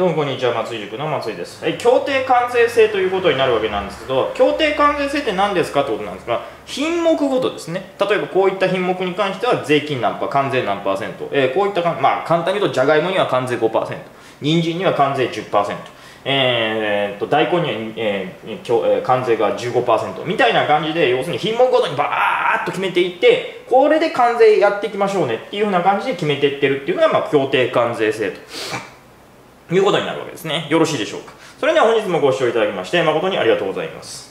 どうもこんにちは松井塾の松井です、はい、協定関税制ということになるわけなんですけど協定関税制って何ですかってことなんですが品目ごとですね。例えばこういった品目に関しては税金何パー関税何パーセント、えーこういったまあ簡単に言うとじゃがいもには関税5%人参には関税10%えー、と大根には、ええー関税が15%みたいな感じで要するに品目ごとにバーッと決めていってこれで関税やっていきましょうねっていうふうな感じで決めていってるっていうのが、まあ、協定関税制と。いうことになるわけですね。よろしいでしょうか。それでは本日もご視聴いただきまして誠にありがとうございます。